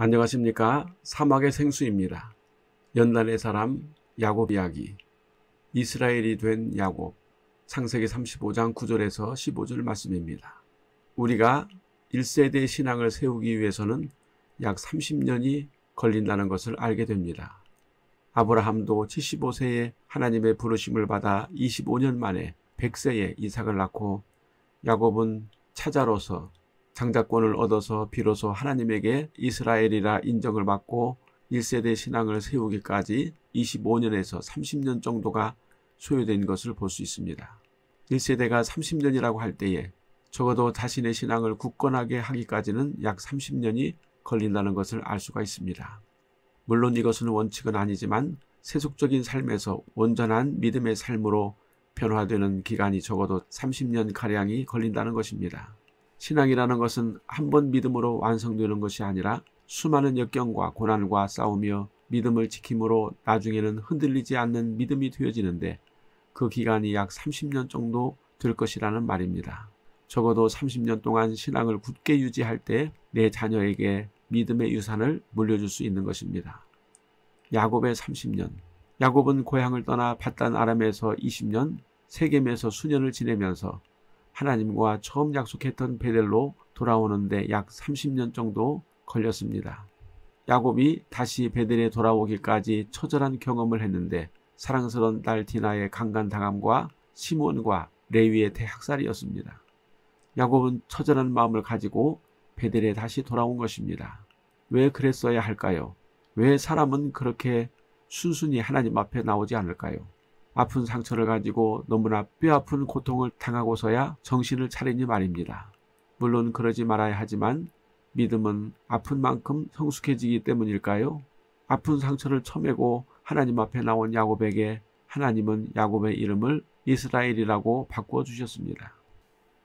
안녕하십니까 사막의 생수입니다. 연단의 사람 야곱 이야기 이스라엘이 된 야곱 창세기 35장 9절에서 15절 말씀입니다. 우리가 1세대 신앙을 세우기 위해서는 약 30년이 걸린다는 것을 알게 됩니다. 아브라함도 75세에 하나님의 부르심을 받아 25년 만에 100세에 이삭을 낳고 야곱은 차자로서 장자권을 얻어서 비로소 하나님에게 이스라엘이라 인정을 받고 1세대 신앙을 세우기까지 25년에서 30년 정도가 소요된 것을 볼 수 있습니다. 1세대가 30년이라고 할 때에 적어도 자신의 신앙을 굳건하게 하기까지는 약 30년이 걸린다는 것을 알 수가 있습니다. 물론 이것은 원칙은 아니지만 세속적인 삶에서 온전한 믿음의 삶으로 변화되는 기간이 적어도 30년 가량이 걸린다는 것입니다. 신앙이라는 것은 한 번 믿음으로 완성되는 것이 아니라 수많은 역경과 고난과 싸우며 믿음을 지킴으로 나중에는 흔들리지 않는 믿음이 되어지는데 그 기간이 약 30년 정도 될 것이라는 말입니다. 적어도 30년 동안 신앙을 굳게 유지할 때 내 자녀에게 믿음의 유산을 물려줄 수 있는 것입니다. 야곱의 30년 야곱은 고향을 떠나 바단 아람에서 20년, 세겜에서 수년을 지내면서 하나님과 처음 약속했던 베델로 돌아오는데 약 30년 정도 걸렸습니다. 야곱이 다시 베델에 돌아오기까지 처절한 경험을 했는데 사랑스러운 딸 디나의 강간당함과 시몬과 레위의 대학살이었습니다. 야곱은 처절한 마음을 가지고 베델에 다시 돌아온 것입니다. 왜 그랬어야 할까요? 왜 사람은 그렇게 순순히 하나님 앞에 나오지 않을까요? 아픈 상처를 가지고 너무나 뼈아픈 고통을 당하고서야 정신을 차리니 말입니다. 물론 그러지 말아야 하지만 믿음은 아픈 만큼 성숙해지기 때문일까요? 아픈 상처를 처매고 하나님 앞에 나온 야곱에게 하나님은 야곱의 이름을 이스라엘이라고 바꾸어 주셨습니다.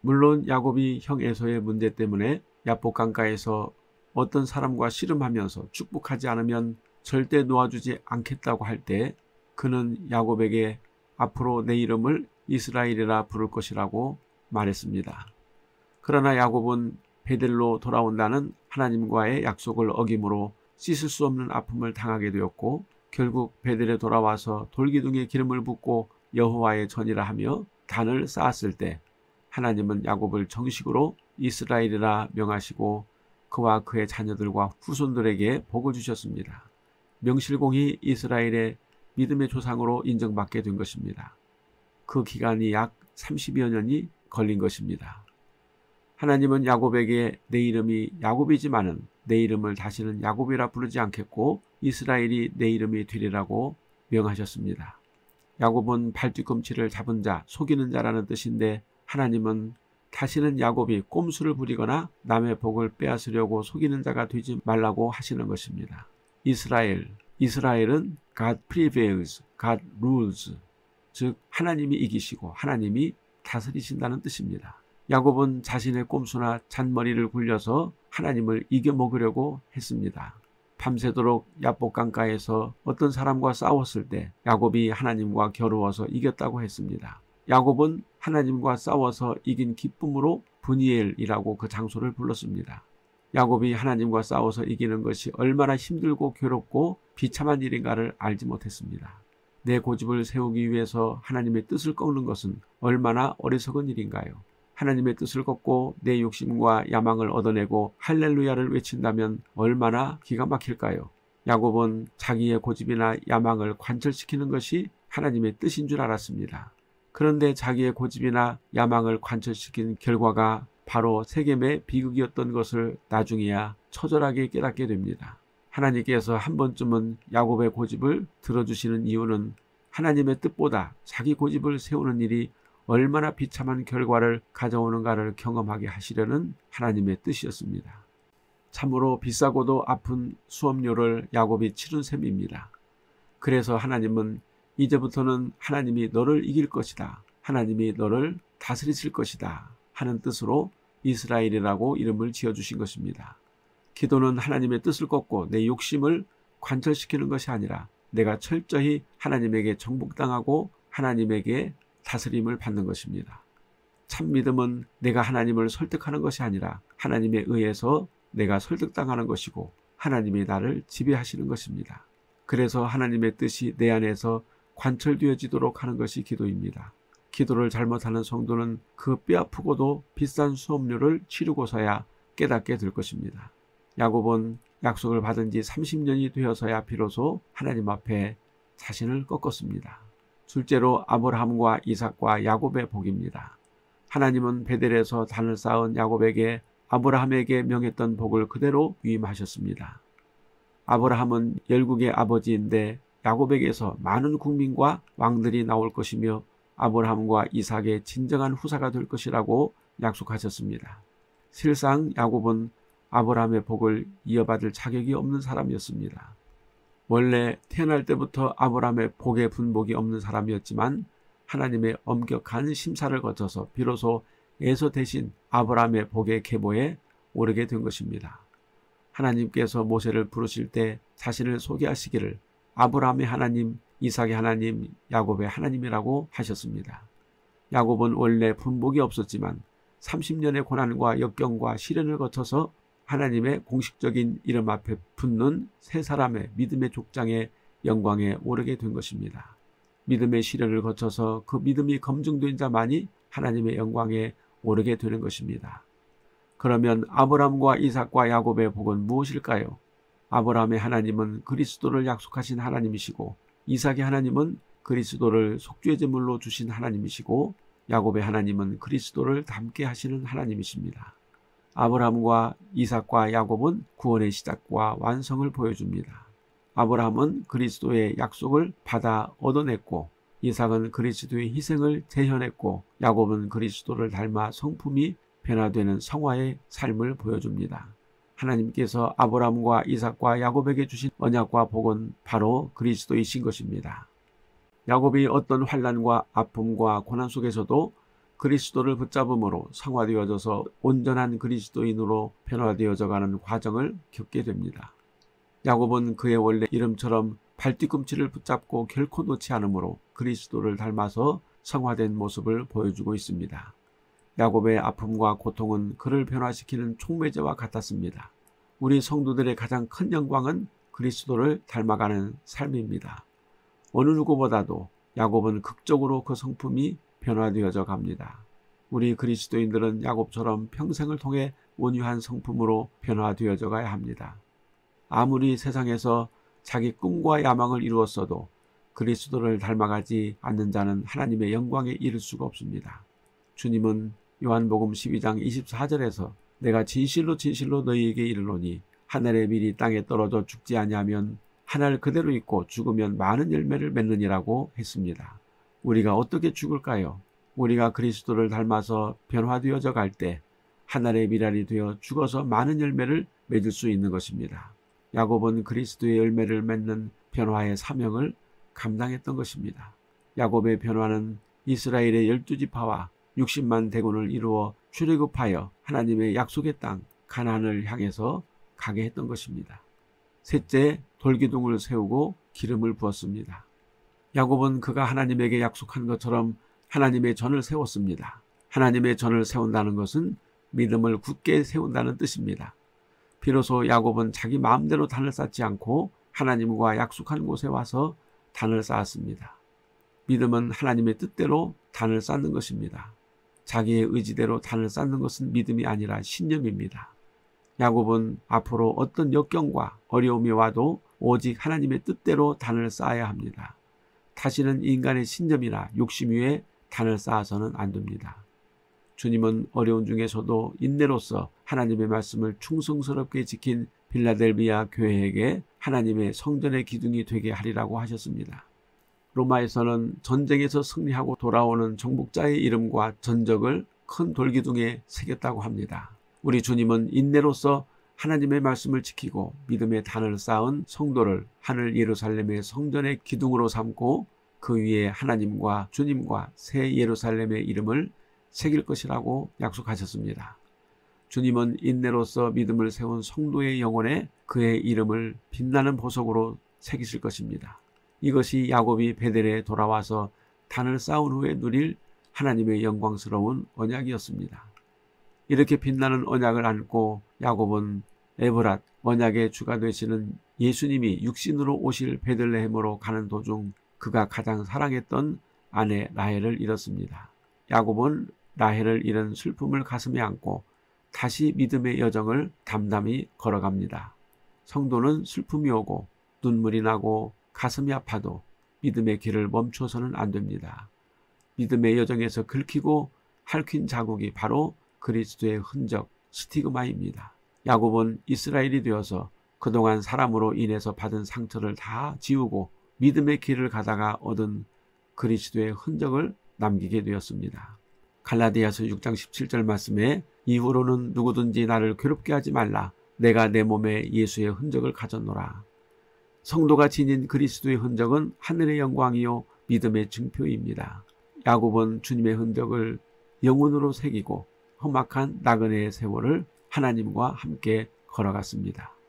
물론 야곱이 형 에서의 문제 때문에 야복 강가에서 어떤 사람과 씨름하면서 축복하지 않으면 절대 놓아주지 않겠다고 할 때 그는 야곱에게 앞으로 내 이름을 이스라엘이라 부를 것이라고 말했습니다. 그러나 야곱은 베델로 돌아온다는 하나님과의 약속을 어김으로 씻을 수 없는 아픔을 당하게 되었고 결국 베델에 돌아와서 돌기둥에 기름을 붓고 여호와의 전이라 하며 단을 쌓았을 때 하나님은 야곱을 정식으로 이스라엘이라 명하시고 그와 그의 자녀들과 후손들에게 복을 주셨습니다. 명실공히 이스라엘의 믿음의 조상으로 인정받게 된 것입니다. 그 기간이 약 30여 년이 걸린 것입니다. 하나님은 야곱에게 내 이름이 야곱이지만은 내 이름을 다시는 야곱이라 부르지 않겠고 이스라엘이 내 이름이 되리라고 명하셨습니다. 야곱은 발뒤꿈치를 잡은 자, 속이는 자라는 뜻인데 하나님은 다시는 야곱이 꼼수를 부리거나 남의 복을 빼앗으려고 속이는 자가 되지 말라고 하시는 것입니다. 이스라엘, 이스라엘은 God prevails, God rules, 즉 하나님이 이기시고 하나님이 다스리신다는 뜻입니다. 야곱은 자신의 꼼수나 잔머리를 굴려서 하나님을 이겨먹으려고 했습니다. 밤새도록 야복 강가에서 어떤 사람과 싸웠을 때 야곱이 하나님과 겨루어서 이겼다고 했습니다. 야곱은 하나님과 싸워서 이긴 기쁨으로 분이엘이라고 그 장소를 불렀습니다. 야곱이 하나님과 싸워서 이기는 것이 얼마나 힘들고 괴롭고 비참한 일인가를 알지 못했습니다. 내 고집을 세우기 위해서 하나님의 뜻을 꺾는 것은 얼마나 어리석은 일인가요? 하나님의 뜻을 꺾고 내 욕심과 야망을 얻어내고 할렐루야를 외친다면 얼마나 기가 막힐까요? 야곱은 자기의 고집이나 야망을 관철시키는 것이 하나님의 뜻인 줄 알았습니다. 그런데 자기의 고집이나 야망을 관철시킨 결과가 바로 세겜의 비극이었던 것을 나중에야 처절하게 깨닫게 됩니다. 하나님께서 한 번쯤은 야곱의 고집을 들어주시는 이유는 하나님의 뜻보다 자기 고집을 세우는 일이 얼마나 비참한 결과를 가져오는가를 경험하게 하시려는 하나님의 뜻이었습니다. 참으로 비싸고도 아픈 수업료를 야곱이 치른 셈입니다. 그래서 하나님은 이제부터는 하나님이 너를 이길 것이다. 하나님이 너를 다스리실 것이다. 하는 뜻으로 이스라엘이라고 이름을 지어주신 것입니다. 기도는 하나님의 뜻을 꺾고 내 욕심을 관철시키는 것이 아니라 내가 철저히 하나님에게 정복당하고 하나님에게 다스림을 받는 것입니다. 참 믿음은 내가 하나님을 설득하는 것이 아니라 하나님에 의해서 내가 설득당하는 것이고 하나님이 나를 지배하시는 것입니다. 그래서 하나님의 뜻이 내 안에서 관철되어지도록 하는 것이 기도입니다. 기도를 잘못하는 성도는 그 뼈아프고도 비싼 수업료를 치르고서야 깨닫게 될 것입니다. 야곱은 약속을 받은 지 30년이 되어서야 비로소 하나님 앞에 자신을 꺾었습니다. 둘째로 아브라함과 이삭과 야곱의 복입니다. 하나님은 베델에서 단을 쌓은 야곱에게 아브라함에게 명했던 복을 그대로 위임하셨습니다. 아브라함은 열국의 아버지인데 야곱에게서 많은 국민과 왕들이 나올 것이며 아브라함과 이삭의 진정한 후사가 될 것이라고 약속하셨습니다. 실상 야곱은 아브라함의 복을 이어받을 자격이 없는 사람이었습니다. 원래 태어날 때부터 아브라함의 복의 분복이 없는 사람이었지만 하나님의 엄격한 심사를 거쳐서 비로소 에서 대신 아브라함의 복의 계보에 오르게 된 것입니다. 하나님께서 모세를 부르실 때 자신을 소개하시기를 아브라함의 하나님, 이삭의 하나님, 야곱의 하나님이라고 하셨습니다. 야곱은 원래 분복이 없었지만 30년의 고난과 역경과 시련을 거쳐서 하나님의 공식적인 이름 앞에 붙는 세 사람의 믿음의 족장의 영광에 오르게 된 것입니다. 믿음의 시련을 거쳐서 그 믿음이 검증된 자만이 하나님의 영광에 오르게 되는 것입니다. 그러면 아브람과 이삭과 야곱의 복은 무엇일까요? 아브라함의 하나님은 그리스도를 약속하신 하나님이시고 이삭의 하나님은 그리스도를 속죄 제물로 주신 하나님이시고 야곱의 하나님은 그리스도를 닮게 하시는 하나님이십니다. 아브라함과 이삭과 야곱은 구원의 시작과 완성을 보여줍니다. 아브라함은 그리스도의 약속을 받아 얻어냈고 이삭은 그리스도의 희생을 재현했고 야곱은 그리스도를 닮아 성품이 변화되는 성화의 삶을 보여줍니다. 하나님께서 아브라함과 이삭과 야곱에게 주신 언약과 복은 바로 그리스도이신 것입니다. 야곱이 어떤 환란과 아픔과 고난 속에서도 그리스도를 붙잡음으로 성화되어져서 온전한 그리스도인으로 변화되어져 가는 과정을 겪게 됩니다. 야곱은 그의 원래 이름처럼 발뒤꿈치를 붙잡고 결코 놓지 않으므로 그리스도를 닮아서 성화된 모습을 보여주고 있습니다. 야곱의 아픔과 고통은 그를 변화시키는 촉매제와 같았습니다. 우리 성도들의 가장 큰 영광은 그리스도를 닮아가는 삶입니다. 어느 누구보다도 야곱은 극적으로 그 성품이 변화되어져 갑니다. 우리 그리스도인들은 야곱처럼 평생을 통해 온유한 성품으로 변화되어져 가야 합니다. 아무리 세상에서 자기 꿈과 야망을 이루었어도 그리스도를 닮아가지 않는 자는 하나님의 영광에 이를 수가 없습니다. 주님은 요한복음 12장 24절에서 내가 진실로 진실로 너희에게 이르노니 하늘의 밀이 땅에 떨어져 죽지 아니하면 하늘 그대로 있고 죽으면 많은 열매를 맺느니라고 했습니다. 우리가 어떻게 죽을까요? 우리가 그리스도를 닮아서 변화되어져 갈 때 하늘의 미랄이 되어 죽어서 많은 열매를 맺을 수 있는 것입니다. 야곱은 그리스도의 열매를 맺는 변화의 사명을 감당했던 것입니다. 야곱의 변화는 이스라엘의 열두 지파와 60만 대군을 이루어 출애굽하여 하나님의 약속의 땅 가나안을 향해서 가게 했던 것입니다. 셋째, 돌기둥을 세우고 기름을 부었습니다. 야곱은 그가 하나님에게 약속한 것처럼 하나님의 전을 세웠습니다. 하나님의 전을 세운다는 것은 믿음을 굳게 세운다는 뜻입니다. 비로소 야곱은 자기 마음대로 단을 쌓지 않고 하나님과 약속한 곳에 와서 단을 쌓았습니다. 믿음은 하나님의 뜻대로 단을 쌓는 것입니다. 자기의 의지대로 단을 쌓는 것은 믿음이 아니라 신념입니다. 야곱은 앞으로 어떤 역경과 어려움이 와도 오직 하나님의 뜻대로 단을 쌓아야 합니다. 다시는 인간의 신념이나 욕심 위에 단을 쌓아서는 안 됩니다. 주님은 어려운 중에서도 인내로서 하나님의 말씀을 충성스럽게 지킨 빌라델비아 교회에게 하나님의 성전의 기둥이 되게 하리라고 하셨습니다. 로마에서는 전쟁에서 승리하고 돌아오는 정복자의 이름과 전적을 큰 돌기둥에 새겼다고 합니다. 우리 주님은 인내로서 하나님의 말씀을 지키고 믿음의 단을 쌓은 성도를 하늘 예루살렘의 성전의 기둥으로 삼고 그 위에 하나님과 주님과 새 예루살렘의 이름을 새길 것이라고 약속하셨습니다. 주님은 인내로서 믿음을 세운 성도의 영혼에 그의 이름을 빛나는 보석으로 새기실 것입니다. 이것이 야곱이 베델에 돌아와서 단을 쌓은 후에 누릴 하나님의 영광스러운 언약이었습니다. 이렇게 빛나는 언약을 안고 야곱은 에브랏 언약의 주가 되시는 예수님이 육신으로 오실 베들레헴으로 가는 도중 그가 가장 사랑했던 아내 라헬을 잃었습니다. 야곱은 라헬을 잃은 슬픔을 가슴에 안고 다시 믿음의 여정을 담담히 걸어갑니다. 성도는 슬픔이 오고 눈물이 나고 가슴이 아파도 믿음의 길을 멈춰서는 안 됩니다. 믿음의 여정에서 긁히고 핥힌 자국이 바로 그리스도의 흔적, 스티그마입니다. 야곱은 이스라엘이 되어서 그동안 사람으로 인해서 받은 상처를 다 지우고 믿음의 길을 가다가 얻은 그리스도의 흔적을 남기게 되었습니다. 갈라디아서 6장 17절 말씀에 이후로는 누구든지 나를 괴롭게 하지 말라. 내가 내 몸에 예수의 흔적을 가졌노라. 성도가 지닌 그리스도의 흔적은 하늘의 영광이요 믿음의 증표입니다. 야곱은 주님의 흔적을 영혼으로 새기고 험악한 나그네의 세월을 하나님과 함께 걸어갔습니다.